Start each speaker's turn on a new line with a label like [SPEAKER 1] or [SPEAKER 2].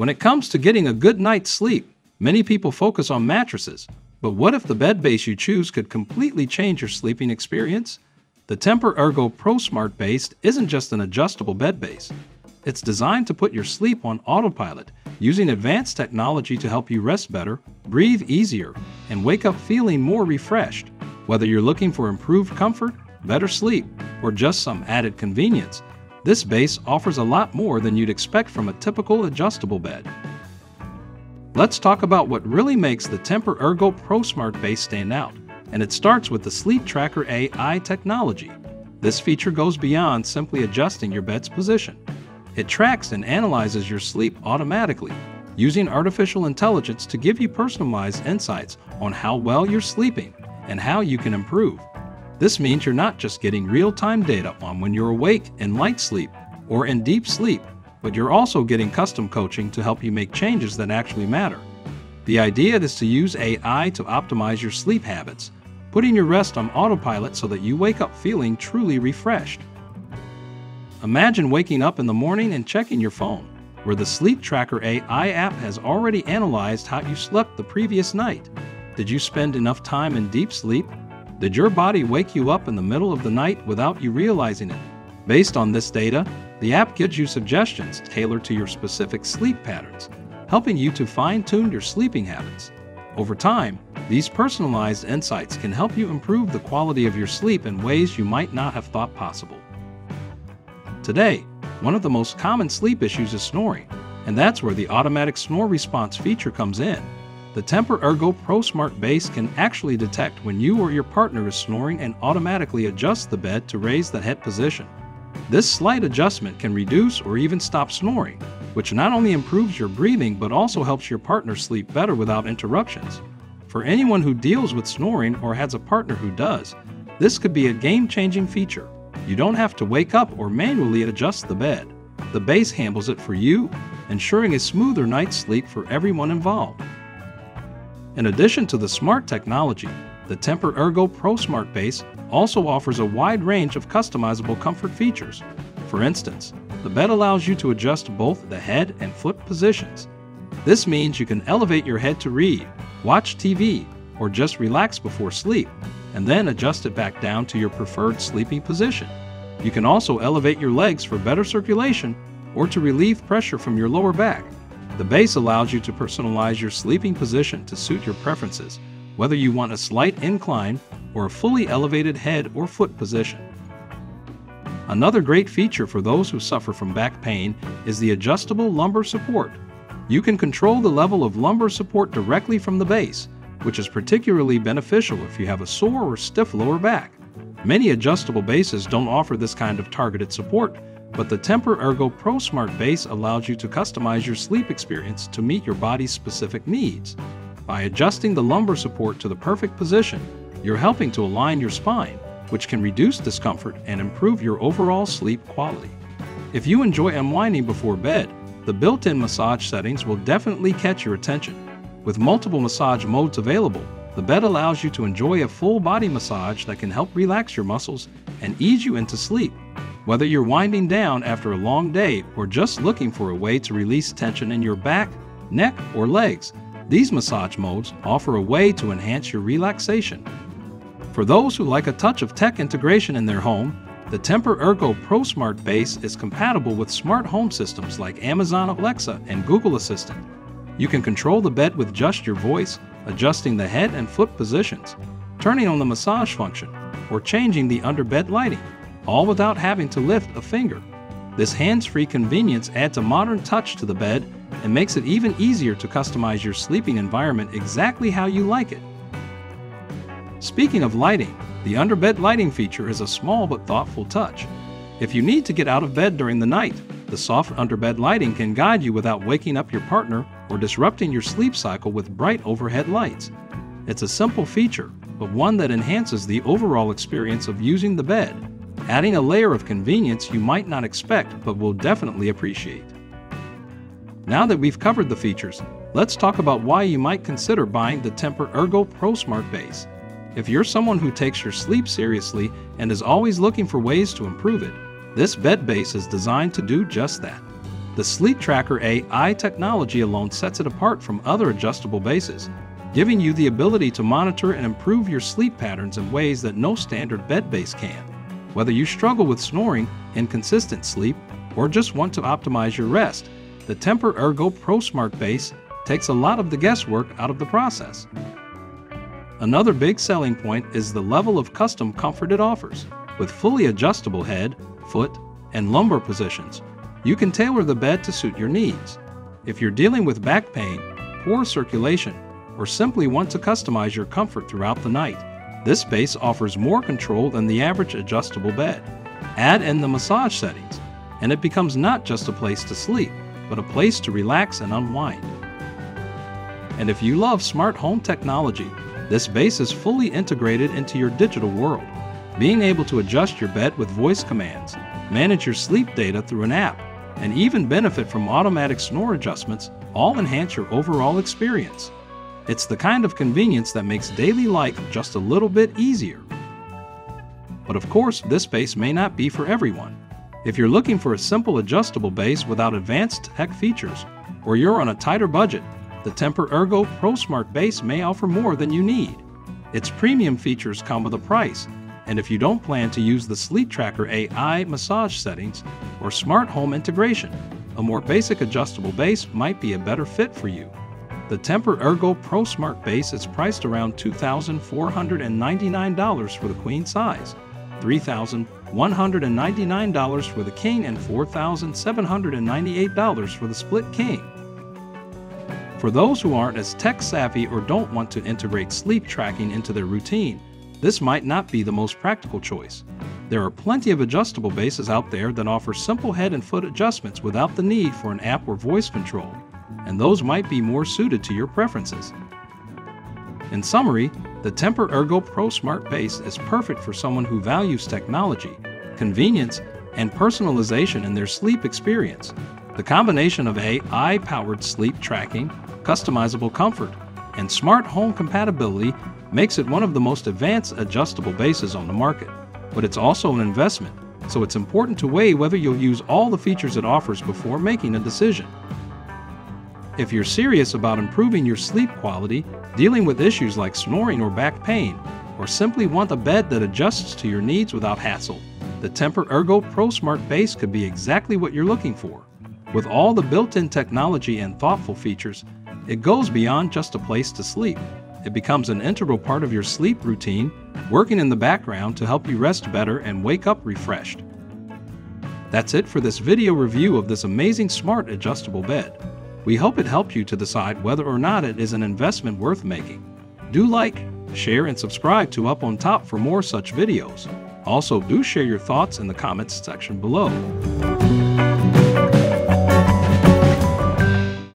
[SPEAKER 1] When it comes to getting a good night's sleep, many people focus on mattresses. But what if the bed base you choose could completely change your sleeping experience? The Tempur Ergo Pro Smart Base isn't just an adjustable bed base. It's designed to put your sleep on autopilot, using advanced technology to help you rest better, breathe easier, and wake up feeling more refreshed. Whether you're looking for improved comfort, better sleep, or just some added convenience, this base offers a lot more than you'd expect from a typical adjustable bed. Let's talk about what really makes the Tempur Ergo Pro Smart base stand out, and it starts with the Sleep Tracker AI technology. This feature goes beyond simply adjusting your bed's position. It tracks and analyzes your sleep automatically, using artificial intelligence to give you personalized insights on how well you're sleeping and how you can improve. This means you're not just getting real time data on when you're awake in light sleep or in deep sleep, but you're also getting custom coaching to help you make changes that actually matter. The idea is to use AI to optimize your sleep habits, putting your rest on autopilot so that you wake up feeling truly refreshed. Imagine waking up in the morning and checking your phone, where the Sleep Tracker AI app has already analyzed how you slept the previous night. Did you spend enough time in deep sleep did your body wake you up in the middle of the night without you realizing it? Based on this data, the app gives you suggestions tailored to your specific sleep patterns, helping you to fine tune your sleeping habits. Over time, these personalized insights can help you improve the quality of your sleep in ways you might not have thought possible. Today, one of the most common sleep issues is snoring, and that's where the automatic snore response feature comes in. The Tempur Ergo Pro Smart Base can actually detect when you or your partner is snoring and automatically adjust the bed to raise the head position. This slight adjustment can reduce or even stop snoring, which not only improves your breathing but also helps your partner sleep better without interruptions. For anyone who deals with snoring or has a partner who does, this could be a game changing feature. You don't have to wake up or manually adjust the bed. The base handles it for you, ensuring a smoother night's sleep for everyone involved. In addition to the smart technology, the Tempur Ergo Pro Smart Base also offers a wide range of customizable comfort features. For instance, the bed allows you to adjust both the head and foot positions. This means you can elevate your head to read, watch TV, or just relax before sleep, and then adjust it back down to your preferred sleeping position. You can also elevate your legs for better circulation or to relieve pressure from your lower back. The base allows you to personalize your sleeping position to suit your preferences, whether you want a slight incline or a fully elevated head or foot position. Another great feature for those who suffer from back pain is the adjustable lumbar support. You can control the level of lumbar support directly from the base, which is particularly beneficial if you have a sore or stiff lower back. Many adjustable bases don't offer this kind of targeted support, but the Tempur Ergo Pro Smart Base allows you to customize your sleep experience to meet your body's specific needs. By adjusting the lumbar support to the perfect position, you're helping to align your spine, which can reduce discomfort and improve your overall sleep quality. If you enjoy unwinding before bed, the built in massage settings will definitely catch your attention. With multiple massage modes available, the bed allows you to enjoy a full body massage that can help relax your muscles and ease you into sleep. Whether you're winding down after a long day or just looking for a way to release tension in your back, neck, or legs, these massage modes offer a way to enhance your relaxation. For those who like a touch of tech integration in their home, the Tempur Ergo Pro Smart Base is compatible with smart home systems like Amazon Alexa and Google Assistant. You can control the bed with just your voice, adjusting the head and foot positions, turning on the massage function, or changing the underbed lighting all without having to lift a finger. This hands free convenience adds a modern touch to the bed and makes it even easier to customize your sleeping environment exactly how you like it. Speaking of lighting, the underbed lighting feature is a small but thoughtful touch. If you need to get out of bed during the night, the soft underbed lighting can guide you without waking up your partner or disrupting your sleep cycle with bright overhead lights. It's a simple feature, but one that enhances the overall experience of using the bed adding a layer of convenience you might not expect but will definitely appreciate. Now that we've covered the features, let's talk about why you might consider buying the Tempur Ergo Pro Smart Base. If you're someone who takes your sleep seriously and is always looking for ways to improve it, this bed base is designed to do just that. The Sleep Tracker AI technology alone sets it apart from other adjustable bases, giving you the ability to monitor and improve your sleep patterns in ways that no standard bed base can. Whether you struggle with snoring, inconsistent sleep, or just want to optimize your rest, the Tempur Ergo Pro Smart Base takes a lot of the guesswork out of the process. Another big selling point is the level of custom comfort it offers. With fully adjustable head, foot, and lumbar positions, you can tailor the bed to suit your needs. If you're dealing with back pain, poor circulation, or simply want to customize your comfort throughout the night, this base offers more control than the average adjustable bed. Add in the massage settings, and it becomes not just a place to sleep, but a place to relax and unwind. And if you love smart home technology, this base is fully integrated into your digital world. Being able to adjust your bed with voice commands, manage your sleep data through an app, and even benefit from automatic snore adjustments all enhance your overall experience. It's the kind of convenience that makes daily life just a little bit easier. But of course, this base may not be for everyone. If you're looking for a simple adjustable base without advanced tech features, or you're on a tighter budget, the Tempur Ergo Pro Smart Base may offer more than you need. Its premium features come with a price, and if you don't plan to use the Sleep Tracker AI massage settings or smart home integration, a more basic adjustable base might be a better fit for you. The Tempur Ergo Pro Smart Base is priced around $2,499 for the queen size, $3,199 for the king, and $4,798 for the split king. For those who aren't as tech savvy or don't want to integrate sleep tracking into their routine, this might not be the most practical choice. There are plenty of adjustable bases out there that offer simple head and foot adjustments without the need for an app or voice control, and those might be more suited to your preferences. In summary, the Tempur Ergo Pro Smart Base is perfect for someone who values technology, convenience, and personalization in their sleep experience. The combination of AI powered sleep tracking, customizable comfort, and smart home compatibility makes it one of the most advanced adjustable bases on the market. But it's also an investment, so it's important to weigh whether you'll use all the features it offers before making a decision. If you're serious about improving your sleep quality, dealing with issues like snoring or back pain, or simply want a bed that adjusts to your needs without hassle, the Tempur Ergo Pro Smart Base could be exactly what you're looking for. With all the built in technology and thoughtful features, it goes beyond just a place to sleep. It becomes an integral part of your sleep routine, working in the background to help you rest better and wake up refreshed. That's it for this video review of this amazing smart adjustable bed. We hope it helped you to decide whether or not it is an investment worth making. Do like, share, and subscribe to Up on Top for more such videos. Also, do share your thoughts in the comments section below.